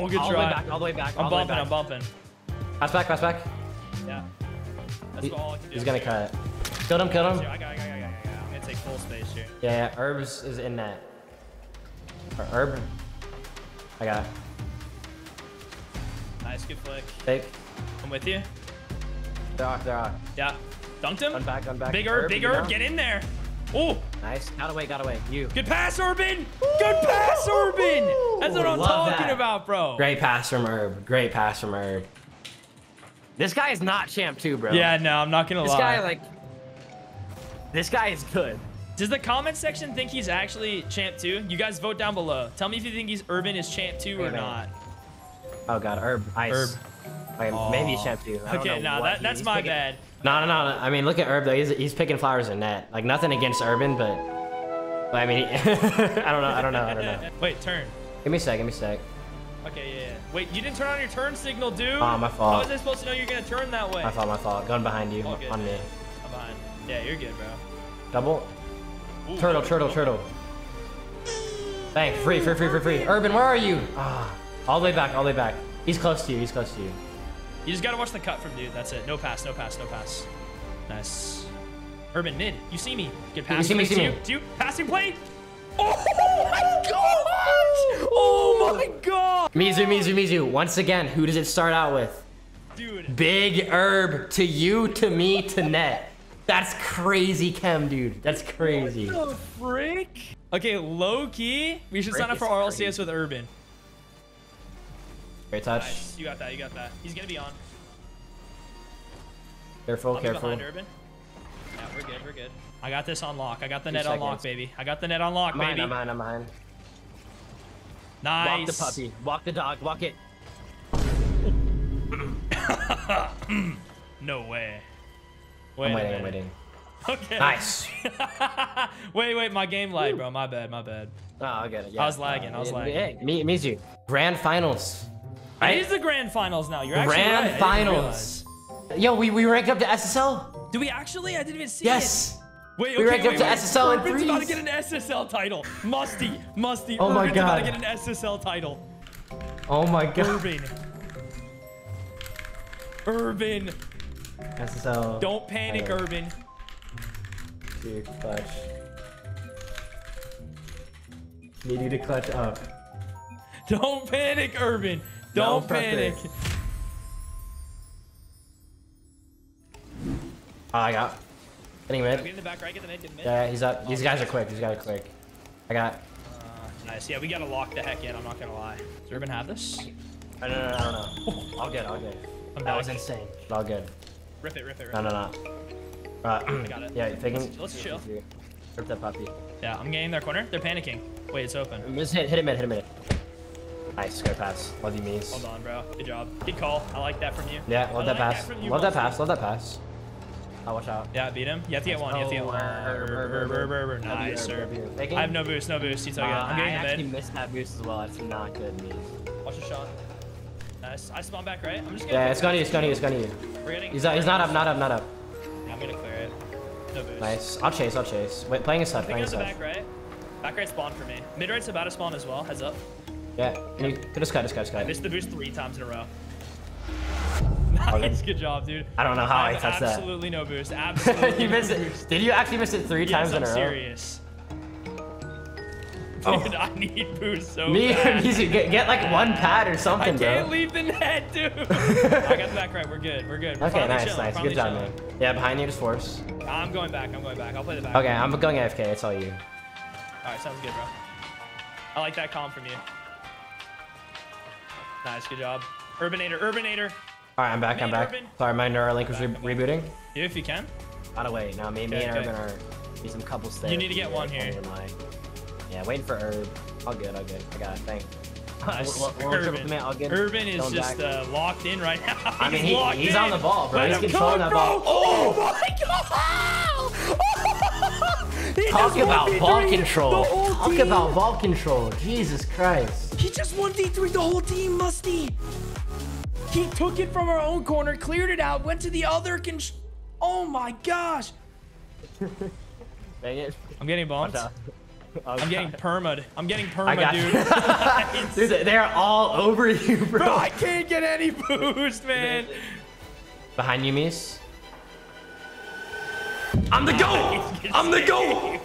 Speaker 2: good
Speaker 1: all the way back. All the way back.
Speaker 2: I'm
Speaker 1: all the way
Speaker 2: bumping,
Speaker 1: back.
Speaker 2: I'm bumping.
Speaker 1: Pass back. Pass back.
Speaker 2: Yeah. That's
Speaker 1: He-
Speaker 2: all I can do.
Speaker 1: he's gonna cut. Killed him. Killed him.
Speaker 2: I got, I got, I got, I got. I'm gonna take full space here.
Speaker 1: Yeah, yeah. Herbs is in that. Or Herb. I got. it.
Speaker 2: Nice, good flick.
Speaker 1: Take.
Speaker 2: I'm with you.
Speaker 1: They're off. They're off.
Speaker 2: Yeah. Dunked him.
Speaker 1: Run back. Run back.
Speaker 2: Big Herb, big
Speaker 1: you
Speaker 2: Herb,
Speaker 1: know?
Speaker 2: get in there. Oh,
Speaker 1: Nice. Got away. Got away. You.
Speaker 2: good pass, Urban. Good pass, Urban. That's what I'm talking
Speaker 1: that.
Speaker 2: about, bro.
Speaker 1: Great pass from Herb. Great pass from Herb. This guy is not champ two, bro.
Speaker 2: Yeah, no, I'm not gonna
Speaker 1: This
Speaker 2: lie.
Speaker 1: guy like. This guy is good.
Speaker 2: Does the comment section think he's actually champ two? You guys vote down below. Tell me if you think he's Urban is champ two or not.
Speaker 1: Oh god, Herb. Ice.
Speaker 2: Herb.
Speaker 1: Okay, maybe he's champ two. I
Speaker 2: Okay,
Speaker 1: know
Speaker 2: nah, that, that's
Speaker 1: he's
Speaker 2: my
Speaker 1: picking-
Speaker 2: bad.
Speaker 1: No, no, no. I mean, look at Herb though. He's, he's picking flowers in net. Like nothing against Urban, but. but I mean, he, I don't know. I don't know. I don't know.
Speaker 2: Wait, turn.
Speaker 1: Give me a sec. Give me a sec.
Speaker 2: Okay, yeah, yeah. Wait, you didn't turn on your turn signal, dude.
Speaker 1: Oh, my fault.
Speaker 2: How was I supposed to know you're gonna turn that way?
Speaker 1: My fault. My fault. Gun behind you.
Speaker 2: All good,
Speaker 1: on me.
Speaker 2: man. I'm behind. Yeah, you're good, bro.
Speaker 1: Double.
Speaker 2: Ooh,
Speaker 1: Turtle. Turtle. Turtle. Bang. Free. Free. Free. Free. Free. Urban, where are you? Ah. All the way back. All the way back. He's close to you. He's close to you.
Speaker 2: You just gotta watch the cut from dude. That's it. No pass. No pass. No pass. Nice. Urban mid. You see me. Good pass.
Speaker 1: see me,
Speaker 2: to
Speaker 1: see
Speaker 2: you.
Speaker 1: me.
Speaker 2: To you. Passing play. Oh my gosh! Oh my god!
Speaker 1: Mizu. Mizu. Mizu. Once again, who does it start out with?
Speaker 2: Dude.
Speaker 1: Big Herb to you, to me, to net. That's crazy, Chem, dude. That's crazy.
Speaker 2: The frick? Okay, low key. We should
Speaker 1: Frick
Speaker 2: sign up for RLCS
Speaker 1: crazy.
Speaker 2: with Urban.
Speaker 1: Great touch.
Speaker 2: Nice. You got that. You got that. He's gonna be on.
Speaker 1: Careful,
Speaker 2: I'll
Speaker 1: careful.
Speaker 2: behind Urban. Yeah, we're good. We're good. I got this on lock. I got the
Speaker 1: Two
Speaker 2: net on lock, baby. I got the net on lock,
Speaker 1: I'm
Speaker 2: baby.
Speaker 1: I'm behind, I'm behind.
Speaker 2: Nice.
Speaker 1: Walk the puppy. Walk the dog. Walk it.
Speaker 2: No way.
Speaker 1: I'm
Speaker 2: Wait a
Speaker 1: waiting, I'm waiting.
Speaker 2: Okay.
Speaker 1: Nice.
Speaker 2: wait, wait, my game lied, bro. My bad, my bad.
Speaker 1: Oh, I get it. Yeah.
Speaker 2: I was lagging, I was uh,
Speaker 1: yeah,
Speaker 2: lagging.
Speaker 1: Hey, me, me too. Grand finals.
Speaker 2: It is the grand finals now. You're actually
Speaker 1: Grand
Speaker 2: right.
Speaker 1: Finals. Yo, we, we ranked up to SSL.
Speaker 2: Do we actually? I didn't even see it.
Speaker 1: Yes.
Speaker 2: it. Wait,
Speaker 1: We
Speaker 2: okay,
Speaker 1: ranked up
Speaker 2: wait,
Speaker 1: to
Speaker 2: wait.
Speaker 1: SSL in
Speaker 2: Urban's about to get an SSL title. Musty, Musty.
Speaker 1: Oh my
Speaker 2: Urban's about to
Speaker 1: God.
Speaker 2: get an SSL title.
Speaker 1: Oh my god.
Speaker 2: Urban. Urban.
Speaker 1: SSL.
Speaker 2: Don't panic,
Speaker 1: Title.
Speaker 2: Urban.
Speaker 1: Dude, clutch. Need you to clutch up.
Speaker 2: Don't panic, Urban. Don't
Speaker 1: prep
Speaker 2: panic.
Speaker 1: it. Oh, I got. Getting
Speaker 2: Get
Speaker 1: mid.
Speaker 2: in the back right, get the mid, get mid.
Speaker 1: Yeah, he's up. These guys are quick. These guys are quick. I got.
Speaker 2: Uh, nice. Yeah, we gotta lock the heck in. I'm not gonna lie. Does Urban have this?
Speaker 1: I don't know. I don't know. All good. All good.
Speaker 2: I'm
Speaker 1: That was
Speaker 2: back.
Speaker 1: insane. All good.
Speaker 2: Rip it, rip it, rip
Speaker 1: No,
Speaker 2: it.
Speaker 1: no, no. Uh,
Speaker 2: I got it.
Speaker 1: Yeah, taking.
Speaker 2: Let's- let's chill.
Speaker 1: Rip that puppy.
Speaker 2: Yeah, I'm getting their corner. They're panicking. Wait, it's open.
Speaker 1: Just hit, hit him in, hit him in. Nice, good pass. Love you, Mies.
Speaker 2: Hold on, bro. Good job. Good call. I like that from you.
Speaker 1: Yeah,
Speaker 2: I
Speaker 1: love that
Speaker 2: like
Speaker 1: pass.
Speaker 2: you,
Speaker 1: love that pass. Love that pass. Oh, watch out.
Speaker 2: Yeah, beat him. You have to get one. You have to get one.
Speaker 1: Herb. W,
Speaker 2: Nice,
Speaker 1: Herb,
Speaker 2: Herb.
Speaker 1: W. Faking?
Speaker 2: I have no boost, no boost. You took it.
Speaker 1: Uh,
Speaker 2: I'm
Speaker 1: I
Speaker 2: getting
Speaker 1: actually
Speaker 2: the mid.
Speaker 1: missed that boost as well. It's not good, Mies.
Speaker 2: Watch the shot. Nice. I spawn back right. I'm just gonna.
Speaker 1: Yeah, it's gonna you, it's gonna you, it's gonna you.
Speaker 2: We're getting.
Speaker 1: He's, not- he's not up, not up, not up.
Speaker 2: Yeah, I'm gonna clear it. No boost.
Speaker 1: Nice. I'll chase, I'll chase. Wait, playing a side, playing a
Speaker 2: up
Speaker 1: side.
Speaker 2: back right. Back right spawn for me. Mid right's about to spawn as well. Heads up.
Speaker 1: Yeah, you, just cut, just cut, just
Speaker 2: I
Speaker 1: cut.
Speaker 2: missed the boost three times in a row. Nice, good job, dude.
Speaker 1: I don't know how I
Speaker 2: have
Speaker 1: touched that.
Speaker 2: Absolutely no boost. Absolutely.
Speaker 1: you
Speaker 2: no
Speaker 1: missed
Speaker 2: boost.
Speaker 1: it. Did you actually miss it three
Speaker 2: Yes,
Speaker 1: times
Speaker 2: I'm
Speaker 1: in a row?
Speaker 2: serious.
Speaker 1: Oh.
Speaker 2: Dude, I need boost so
Speaker 1: Me
Speaker 2: bad.
Speaker 1: Mizu, get, get like one pad or something,
Speaker 2: I
Speaker 1: something,
Speaker 2: can't
Speaker 1: bro.
Speaker 2: leave the net, dude. I got the back right. We're good. We're good. We're
Speaker 1: Okay, nice,
Speaker 2: chilling,
Speaker 1: nice. Good job, man. Yeah, behind you, just force.
Speaker 2: I'm going back. I'm going back. I'll play the back.
Speaker 1: Okay, I'm going AFK. It's all you.
Speaker 2: All right, sounds good, bro. I like that calm from you. Nice, good job. Urbanator, Urbanator.
Speaker 1: All right, I'm back. I'm back.
Speaker 2: Urban.
Speaker 1: Sorry, my Neuralink was re
Speaker 2: Back, I'm back.
Speaker 1: rebooting.
Speaker 2: You if you can.
Speaker 1: Gotta way, Now, me, me
Speaker 2: Okay,
Speaker 1: and
Speaker 2: okay.
Speaker 1: Urban are need some couple stairs.
Speaker 2: You need to get one here.
Speaker 1: Yeah, waiting for Herb. All good, all good. I got it. Thank.
Speaker 2: Nice.
Speaker 1: We'll- we'll- we'll triple
Speaker 2: Urban.
Speaker 1: command, all good.
Speaker 2: Urban is
Speaker 1: Going
Speaker 2: just uh, locked in right now.
Speaker 1: I mean,
Speaker 2: He's
Speaker 1: he- he's
Speaker 2: in.
Speaker 1: on the ball, bro.
Speaker 2: Let
Speaker 1: He's
Speaker 2: him
Speaker 1: controlling
Speaker 2: cook,
Speaker 1: that ball.
Speaker 2: bro. Oh my god! He
Speaker 1: Talk about ball control. Talk
Speaker 2: team.
Speaker 1: about ball control. Jesus Christ.
Speaker 2: He just 1v3 the whole team, Musty. He took it from our own corner, cleared it out, went to the other con- Oh my gosh.
Speaker 1: Dang it.
Speaker 2: I'm getting bumped.
Speaker 1: Watch out. Oh,
Speaker 2: I'm getting
Speaker 1: God.
Speaker 2: permad. I'm getting
Speaker 1: I
Speaker 2: perma, dude.
Speaker 1: Dude, they're all over you, bro.
Speaker 2: Bro, I can't get any boost, man.
Speaker 1: Behind you, Mies. I'm the goat. I'm the goat.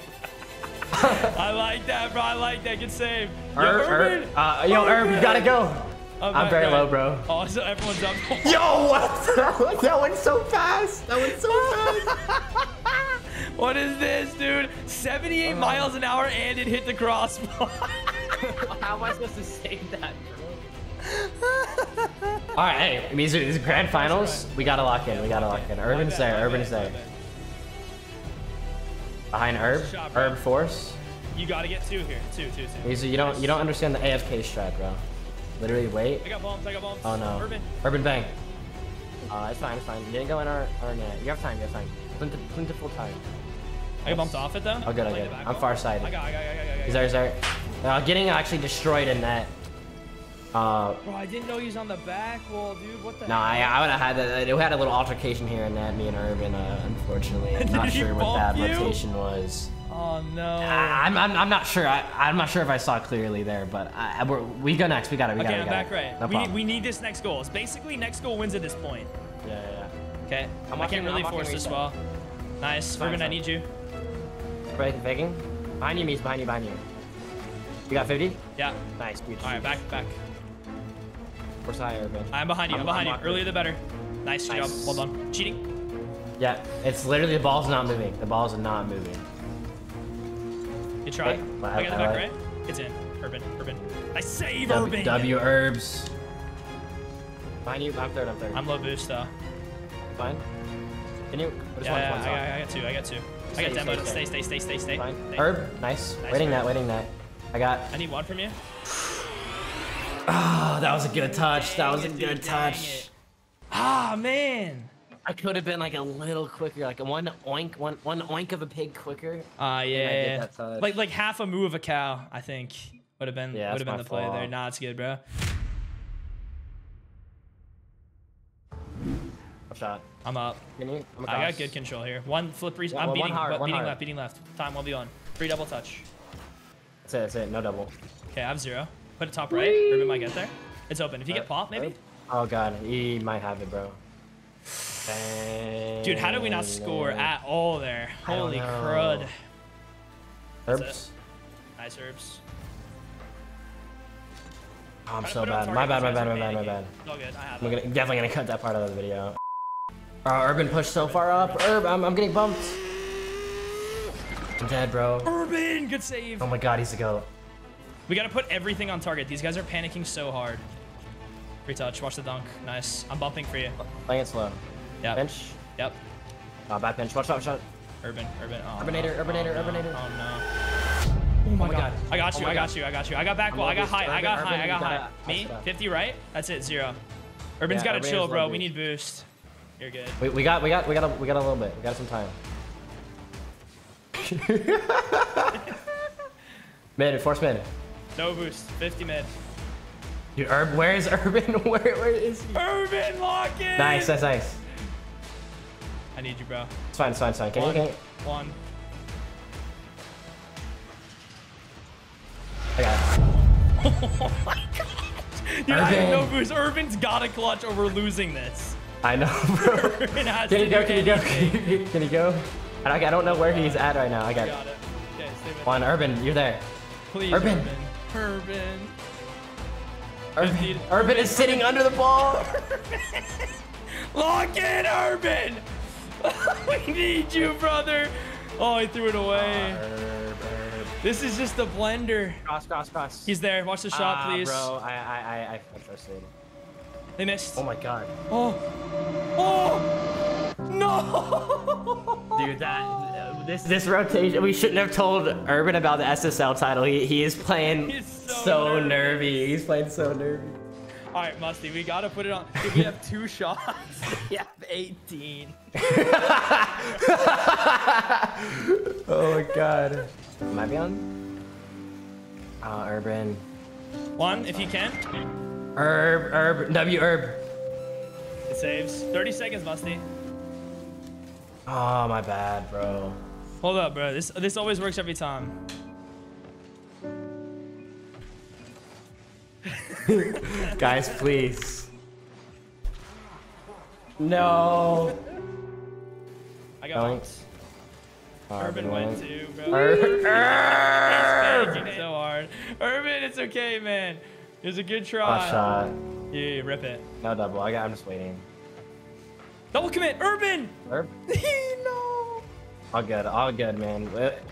Speaker 2: I like that, bro. I like that. Good save. Yo,
Speaker 1: Herb,
Speaker 2: Urban.
Speaker 1: Herb, uh, yo, Herb, you gotta go.
Speaker 2: Oh,
Speaker 1: I'm very
Speaker 2: right.
Speaker 1: low, bro.
Speaker 2: Oh, so everyone's up.
Speaker 1: Yo, what? that went- that went so fast. That went so fast.
Speaker 2: what is this, dude? 78
Speaker 1: Uh-huh.
Speaker 2: miles an hour and it hit the crossbar.
Speaker 1: How am I supposed to save that, bro? All right, hey, Mizu, these grand finals, we gotta lock in. We gotta lock in. Urban's
Speaker 2: My bad,
Speaker 1: there. Urban's
Speaker 2: bad,
Speaker 1: there. Behind Herb.
Speaker 2: Shot.
Speaker 1: Herb force.
Speaker 2: You gotta get two here. Two, two, two.
Speaker 1: Mizu, you don't you don't understand the AFK strat, bro. Literally wait.
Speaker 2: I got bumps. I got bumps.
Speaker 1: Oh no.
Speaker 2: Urban.
Speaker 1: Urban bang. Uh, it's fine, it's fine. You didn't go in our, our net. You have time, you have time. Plenty, plentiful time.
Speaker 2: I got bumped off it though.
Speaker 1: Oh, good, I good. I'm far sighted.
Speaker 2: I got, I got, I got, I got, I got.
Speaker 1: He's there, he's there. Uh, getting actually destroyed in net. Uh,
Speaker 2: Bro, I didn't know he was on the back wall, dude. What the
Speaker 1: no, I, I would have had that. We had a little altercation here in net, me and Urban, uh, unfortunately. I'm not sure what that
Speaker 2: you?
Speaker 1: rotation was.
Speaker 2: Oh no.
Speaker 1: I, I'm, I'm, I'm not sure. I, I'm not sure if I saw clearly there, but I, I- we're, we go next. We got it. We got
Speaker 2: okay,
Speaker 1: it.
Speaker 2: I'm back
Speaker 1: it.
Speaker 2: right.
Speaker 1: No
Speaker 2: we,
Speaker 1: problem.
Speaker 2: need, we need this next goal. It's basically next goal wins at this point.
Speaker 1: yeah, yeah, yeah.
Speaker 2: Okay.
Speaker 1: I'm
Speaker 2: I can't really
Speaker 1: I'm
Speaker 2: force this
Speaker 1: reset.
Speaker 2: well. Nice.
Speaker 1: Fine,
Speaker 2: Urban, I
Speaker 1: fine.
Speaker 2: need you.
Speaker 1: Break, faking. Behind you, Mies. Behind you, behind you. You got 50?
Speaker 2: Yeah.
Speaker 1: Nice, beautiful.
Speaker 2: All right, back, back.
Speaker 1: Where's the high Urban?
Speaker 2: I'm behind you. I'm,
Speaker 1: I'm-
Speaker 2: behind
Speaker 1: I'm
Speaker 2: you. Earlier the better. Nice, good job.
Speaker 1: Nice.
Speaker 2: Well done. Cheating.
Speaker 1: Yeah, it's literally the ball's not moving. The ball's not moving.
Speaker 2: Good try.
Speaker 1: Okay, I-
Speaker 2: I got the back right. It's in. Urban. Urban. I save
Speaker 1: W,
Speaker 2: Urban.
Speaker 1: w herbs. Behind you. I'm third. I'm third.
Speaker 2: I'm low boost though.
Speaker 1: fine. Can you? Just
Speaker 2: Yeah,
Speaker 1: one,
Speaker 2: yeah, I, got, I got two. I got two. I got demo.
Speaker 1: stay,
Speaker 2: Stay,
Speaker 1: stay.
Speaker 2: stay, stay, stay, stay.
Speaker 1: Fine.
Speaker 2: Stay.
Speaker 1: Herb, nice.
Speaker 2: Nice,
Speaker 1: waiting
Speaker 2: Herb.
Speaker 1: that, waiting that. I got.
Speaker 2: I need one from you.
Speaker 1: Oh, that was a good touch. That was a
Speaker 2: Dang it,
Speaker 1: good
Speaker 2: dude,
Speaker 1: touch.
Speaker 2: it. Ah man.
Speaker 1: I could have been like a little quicker, like a one oink, one one oink of a pig quicker.
Speaker 2: Ah, yeah, yeah. Like like half a moo of a cow, I think would have been
Speaker 1: Yeah,
Speaker 2: would have been the play there. Nah, it's good, bro.
Speaker 1: Shot.
Speaker 2: I'm up.
Speaker 1: Can you? I'm
Speaker 2: I got good control here. One flip re-
Speaker 1: One-
Speaker 2: I'm beating,
Speaker 1: hard,
Speaker 2: but
Speaker 1: one
Speaker 2: beating
Speaker 1: hard.
Speaker 2: left, beating left. Time will be on. Free double touch.
Speaker 1: That's it. That's it. No double.
Speaker 2: Okay, I have zero. Put it top right. Urban might get there. It's open. If you get pop, maybe.
Speaker 1: Oh god, he might have it, bro. Dang.
Speaker 2: Dude, how did we not score at all there? Holy crud.
Speaker 1: Herbs?
Speaker 2: Nice herbs.
Speaker 1: Oh, I'm so
Speaker 2: put it on
Speaker 1: bad. My bad. My bad. My bad. My bad.
Speaker 2: It's all good. I
Speaker 1: I'm gonna, definitely gonna cut that part out of the video. Uh, Urban pushed so far up. Urb, I'm, I'm getting bumped. I'm dead, bro.
Speaker 2: Urban, good save.
Speaker 1: Oh my god, he's a goat.
Speaker 2: We gotta put everything on target. These guys are panicking so hard. Free touch. Watch the dunk. Nice. I'm bumping for you.
Speaker 1: Playing it slow.
Speaker 2: Yep.
Speaker 1: Bench.
Speaker 2: Yep.
Speaker 1: Oh, back bench. Watch out, watch out.
Speaker 2: Urban. Urban. Oh,
Speaker 1: Urbanator,
Speaker 2: no.
Speaker 1: Urbanator,
Speaker 2: oh, no.
Speaker 1: Urbanator.
Speaker 2: Oh no. Oh my, oh
Speaker 1: my
Speaker 2: god.
Speaker 1: God.
Speaker 2: I got
Speaker 1: Oh
Speaker 2: you.
Speaker 1: my
Speaker 2: I got
Speaker 1: God.
Speaker 2: you. I got you. I got back wall. I got
Speaker 1: over
Speaker 2: high. I got
Speaker 1: Urban,
Speaker 2: high. I got high. Me? 50, right? That's it. Zero. Urban's
Speaker 1: Yeah,
Speaker 2: gotta
Speaker 1: Urban
Speaker 2: chill, bro.
Speaker 1: low
Speaker 2: We need boost. You're good.
Speaker 1: We, we got we got we got a, we got a little bit. We got some time. mid, force mid.
Speaker 2: No boost. 50 mid.
Speaker 1: Dude, Urb, where is Urban? Where where is he?
Speaker 2: Urban, lock in.
Speaker 1: Nice, that's nice.
Speaker 2: I need you, bro.
Speaker 1: It's fine, it's fine, it's fine. Can
Speaker 2: One.
Speaker 1: you can
Speaker 2: One.
Speaker 1: I got it.
Speaker 2: Oh Dude, I have no
Speaker 1: Urban.
Speaker 2: boost. Urban's got a clutch over losing this.
Speaker 1: I know, bro.
Speaker 2: Urban has
Speaker 1: Can you go? Can you go? Can you go? I don't, I don't know where he's at right now. I got it.
Speaker 2: Got it. Okay,
Speaker 1: One, Urban, you're there.
Speaker 2: Please,
Speaker 1: Urban.
Speaker 2: Urban. Urban.
Speaker 1: Urban,
Speaker 2: Indeed.
Speaker 1: Urban is sitting under the ball.
Speaker 2: Lock in, Urban! we need you, brother. Oh, he threw it away. This is just a blender.
Speaker 1: Cross, cross, cross.
Speaker 2: He's there. Watch the shot,
Speaker 1: Ah,
Speaker 2: please.
Speaker 1: bro. I, I, I, I trusted.
Speaker 2: They missed.
Speaker 1: Oh my god.
Speaker 2: Oh. Oh. No.
Speaker 1: Dude, that this this rotation. We shouldn't have told Urban about the SSL title. He he is playing
Speaker 2: He's so
Speaker 1: so,
Speaker 2: nervy.
Speaker 1: nervy. He's playing so nervy.
Speaker 2: All right, Musty, we gotta put it on. Dude, we have two shots. we have 18.
Speaker 1: Oh my god. Am I on? Oh, uh, Urban.
Speaker 2: One, if you can.
Speaker 1: Urb, Urb, W Urb.
Speaker 2: It saves. 30 seconds, Musty.
Speaker 1: Oh my bad, bro.
Speaker 2: Hold up, bro. This this always works every time.
Speaker 1: Guys, please. No.
Speaker 2: I got
Speaker 1: Going.
Speaker 2: it. Urban went
Speaker 1: went.
Speaker 2: too, bro.
Speaker 1: Urb.
Speaker 2: He's so hard. Urban, it's okay, man. It was a good try.
Speaker 1: Hot shot.
Speaker 2: Yeah, rip it.
Speaker 1: No double. I got. I'm just waiting.
Speaker 2: Double commit, Urban.
Speaker 1: Urb.
Speaker 2: no.
Speaker 1: All good. All good, man. It,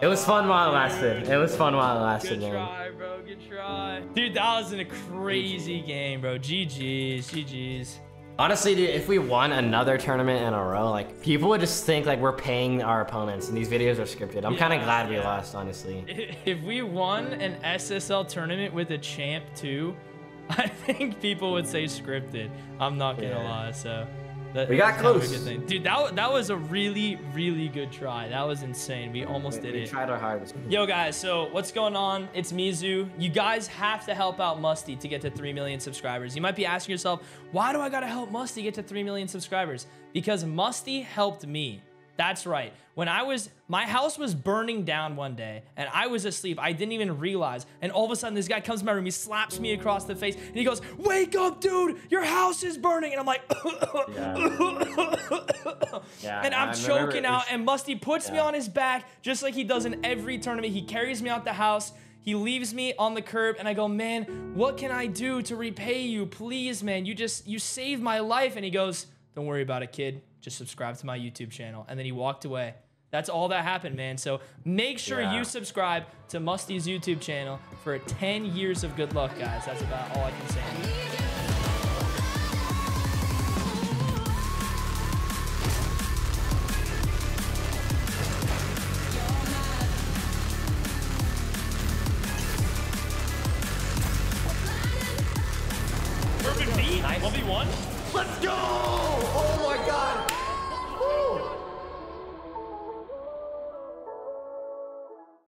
Speaker 1: it was fun while it lasted. It was fun while it lasted,
Speaker 2: Good
Speaker 1: man.
Speaker 2: try, bro. Good try. Dude, that was in a crazy game, bro. GG's, GG's.
Speaker 1: Honestly, dude, if we won another tournament in a row, like people would just think like we're paying our opponents, and these videos are scripted. I'm kind of
Speaker 2: Yeah,
Speaker 1: glad we lost, honestly.
Speaker 2: If we won an SSL tournament with a champ too, I think people would say scripted. I'm not gonna
Speaker 1: Yeah.
Speaker 2: lie. So that,
Speaker 1: We got
Speaker 2: that's kind a
Speaker 1: close.
Speaker 2: good thing. dude. That that was a really really good try. That was insane. We almost
Speaker 1: We,
Speaker 2: did
Speaker 1: we
Speaker 2: it.
Speaker 1: We tried our hardest.
Speaker 2: Yo guys, so what's going on? It's Mizu. You guys have to help out Musty to get to 3 million subscribers. You might be asking yourself, why do I gotta help Musty get to 3 million subscribers? Because Musty helped me. That's right. When I was, my house was burning down one day and I was asleep. I didn't even realize. And all of a sudden, this guy comes to my room, he slaps me across the face and he goes, Wake up, dude, your house is burning. And I'm like,
Speaker 1: Yeah,
Speaker 2: and I'm choking out, and Musty puts me on his back just like he does in every tournament. He carries me out the house. He leaves me on the curb, and I go, man, what can I do to repay you? Please, man, you just you saved my life. And he goes, don't worry about it, kid. Just subscribe to my YouTube channel. And then he walked away. That's all that happened, man. So make sure
Speaker 1: Yeah.
Speaker 2: you subscribe to Musty's YouTube channel for 10 years of good luck, guys. That's about all I can say.